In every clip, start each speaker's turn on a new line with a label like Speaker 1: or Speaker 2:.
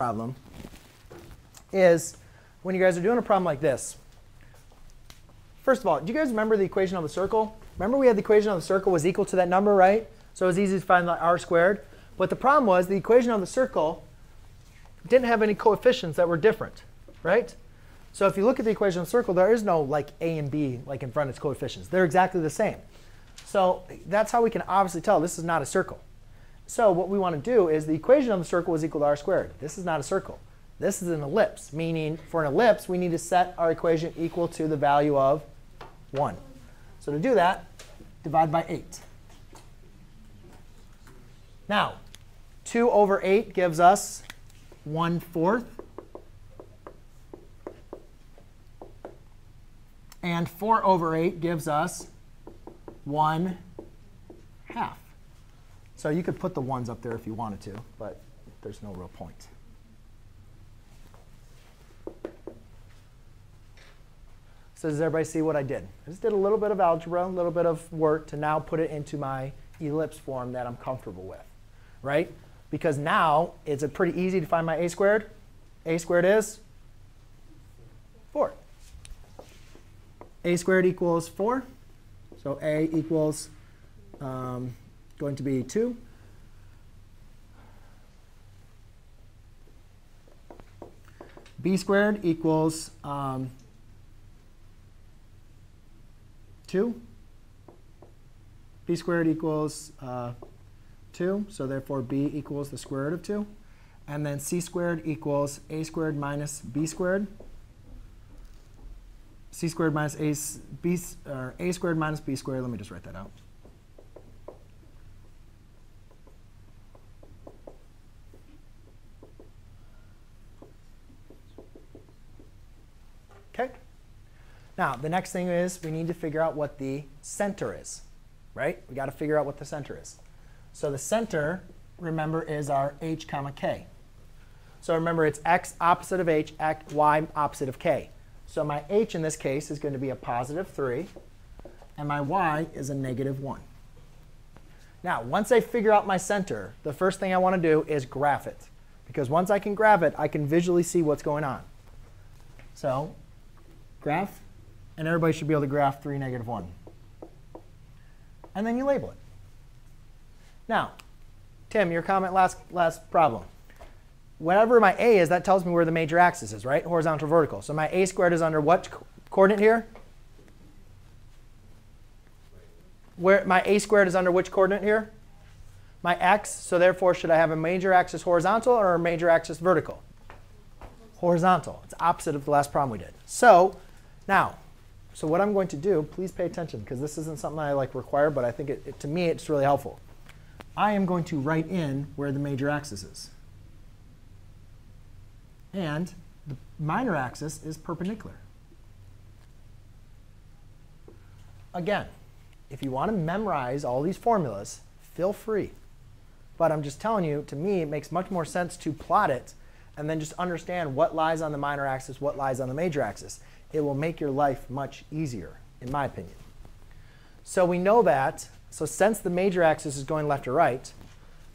Speaker 1: problem is when you guys are doing a problem like this. First of all, do you guys remember the equation of the circle? Remember we had the equation of the circle was equal to that number, right? So it was easy to find the r squared. But the problem was the equation of the circle didn't have any coefficients that were different, right? So if you look at the equation of the circle, there is no like a and b like in front of its coefficients. They're exactly the same. So that's how we can obviously tell this is not a circle. So what we want to do is the equation of the circle is equal to r squared. This is not a circle. This is an ellipse, meaning for an ellipse, we need to set our equation equal to the value of 1. So to do that, divide by 8. Now, 2 over 8 gives us 1 fourth. And 4 over 8 gives us 1 half. So you could put the ones up there if you wanted to, but there's no real point. So does everybody see what I did? I just did a little bit of algebra, a little bit of work to now put it into my ellipse form that I'm comfortable with, right? Because now it's a pretty easy to find my a squared. a squared is 4. a squared equals 4. So a equals um, going to be 2. b squared equals um, 2. b squared equals uh, 2. So therefore, b equals the square root of 2. And then c squared equals a squared minus b squared. c squared minus a, b, or a squared minus b squared. Let me just write that out. Now, the next thing is we need to figure out what the center is, right? we got to figure out what the center is. So the center, remember, is our h comma k. So remember, it's x opposite of h, y opposite of k. So my h in this case is going to be a positive 3, and my y is a negative 1. Now, once I figure out my center, the first thing I want to do is graph it. Because once I can graph it, I can visually see what's going on. So graph, and everybody should be able to graph 3, negative 1. And then you label it. Now, Tim, your comment last, last problem. Whatever my a is, that tells me where the major axis is, right? Horizontal, vertical. So my a squared is under what co coordinate here? Where my a squared is under which coordinate here? My x. So therefore, should I have a major axis horizontal or a major axis vertical? Horizontal. It's opposite of the last problem we did. So now, so what I'm going to do, please pay attention, because this isn't something I like require, but I think it, it, to me it's really helpful. I am going to write in where the major axis is. And the minor axis is perpendicular. Again, if you want to memorize all these formulas, feel free. But I'm just telling you, to me, it makes much more sense to plot it and then just understand what lies on the minor axis, what lies on the major axis it will make your life much easier, in my opinion. So we know that, so since the major axis is going left or right,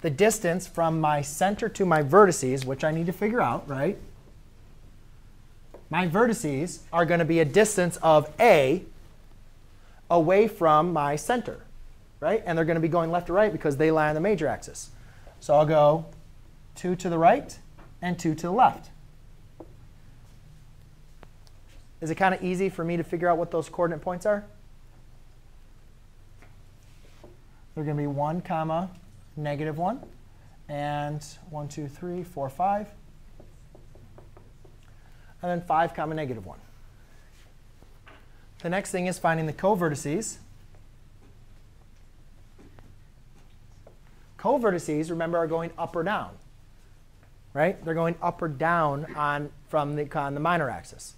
Speaker 1: the distance from my center to my vertices, which I need to figure out, right? My vertices are going to be a distance of a away from my center, right? And they're going to be going left or right because they lie on the major axis. So I'll go 2 to the right and 2 to the left. Is it kind of easy for me to figure out what those coordinate points are? They're going to be 1 comma negative 1 and 1, 2, 3, 4, 5. And then 5 comma negative 1. The next thing is finding the covertices. Covertices, remember, are going up or down. Right? They're going up or down on from the, on the minor axis.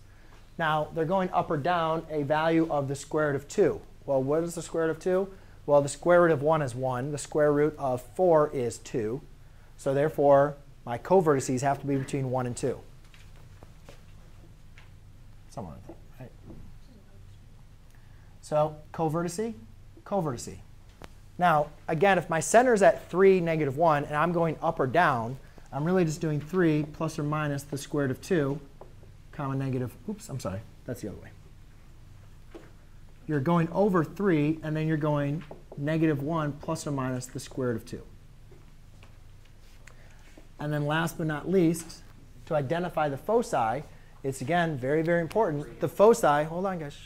Speaker 1: Now, they're going up or down a value of the square root of 2. Well, what is the square root of 2? Well, the square root of 1 is 1. The square root of 4 is 2. So therefore, my covertices have to be between 1 and 2. Somewhere like that, right? So covertice, covertice. Now, again, if my center is at 3, negative 1, and I'm going up or down, I'm really just doing 3 plus or minus the square root of 2, comma negative, oops, I'm sorry, that's the other way. You're going over 3, and then you're going negative 1 plus or minus the square root of 2. And then last but not least, to identify the foci, it's again very, very important. The foci, hold on guys,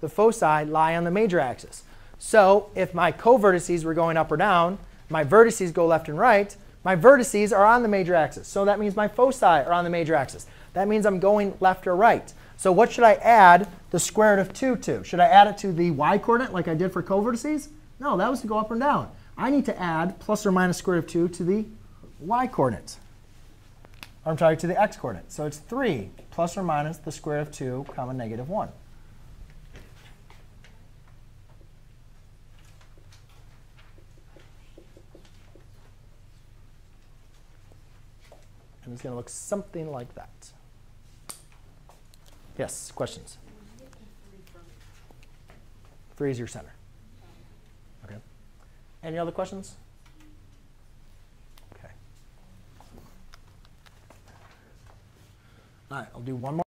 Speaker 1: the foci lie on the major axis. So if my covertices were going up or down, my vertices go left and right, my vertices are on the major axis. So that means my foci are on the major axis. That means I'm going left or right. So what should I add the square root of 2 to? Should I add it to the y coordinate like I did for covertices? No, that was to go up and down. I need to add plus or minus square root of 2 to the y coordinate. I'm sorry, to the x coordinate. So it's 3 plus or minus the square root of 2 comma negative 1. And it's going to look something like that. Yes, questions? 3 is your center. Okay. Any other questions? Okay. All right, I'll do one more.